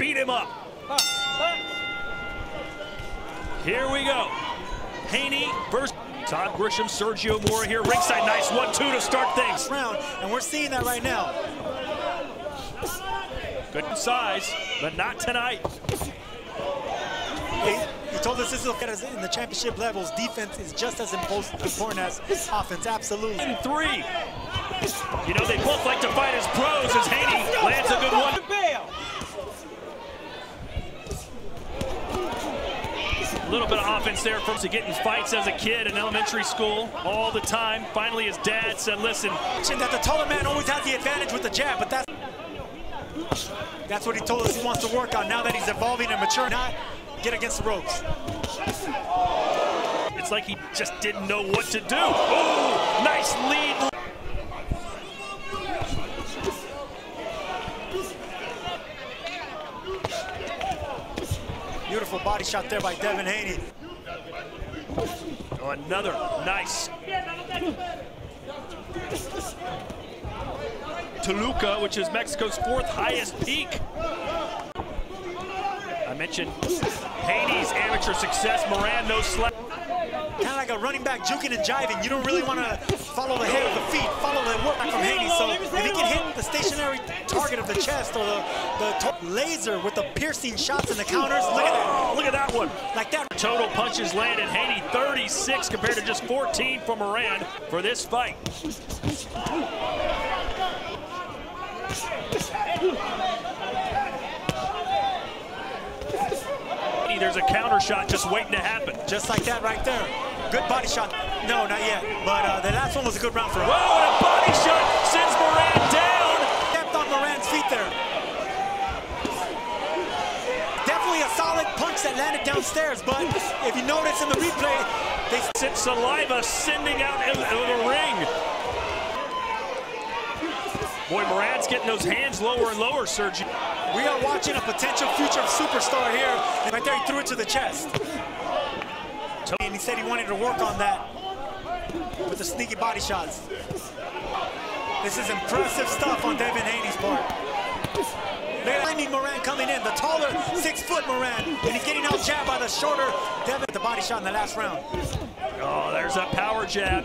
beat him up. Here we go. Haney versus Todd Grisham, Sergio Mora here. Ringside, nice 1-2 to start things. Round, and we're seeing that right now. Good size, but not tonight. He, told us this is in the championship levels. Defense is just as important as offense. Absolutely. And three. You know, they both like to fight as pros as Haney lands a good one. A little bit of offense there from to getting fights as a kid in elementary school all the time. Finally, his dad said, listen. That the taller man always has the advantage with the jab, but that's that's what he told us he wants to work on now that he's evolving and maturing. Not get against the ropes. It's like he just didn't know what to do. Oh, nice lead. Beautiful body shot there by Devin Haney. Oh, another nice. Toluca, which is Mexico's fourth highest peak. I mentioned Haney's amateur success. Moran, no slack. Kind of like a running back juking and jiving. You don't really want to follow the head of the feet, follow the work from Haney. So if he can hit the stationary target of the chest or the, the laser with the piercing shots and the counters, look at that. Look at that one. Like that. Total punches landed. Haney 36 compared to just 14 for Moran for this fight. There's a counter shot just waiting to happen. Just like that right there. Good body shot. No, not yet. But uh, the last one was a good round for him. Whoa, and a body shot sends Moran down. Stepped on Moran's feet there. Definitely a solid punch that landed downstairs, but if you notice in the replay, they sent saliva sending out of the ring. Boy, Moran's getting those hands lower and lower, Sergio. We are watching a potential future superstar here. And right there, he threw it to the chest. And he said he wanted to work on that with the sneaky body shots. This is impressive stuff on Devin Haney's part. I mean Moran coming in, the taller six-foot Moran, and he's getting out jabbed by the shorter Devin. The body shot in the last round. Oh, there's a power jab.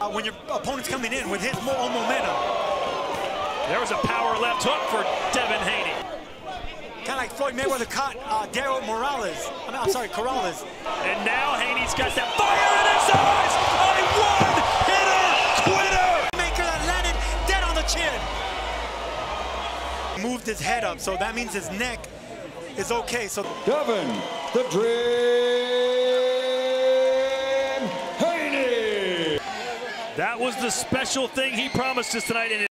Uh, when your opponent's coming in with his own momentum. There was a power left hook for Devin Haney. Kind of like Floyd Mayweather caught uh, Daryl Morales. I mean, I'm sorry, Corrales. And now Haney's got that fire in his eyes. A one-hitter Moved his head up, so that means his neck is okay. So Devin, the Dream Haney. That was the special thing he promised us tonight.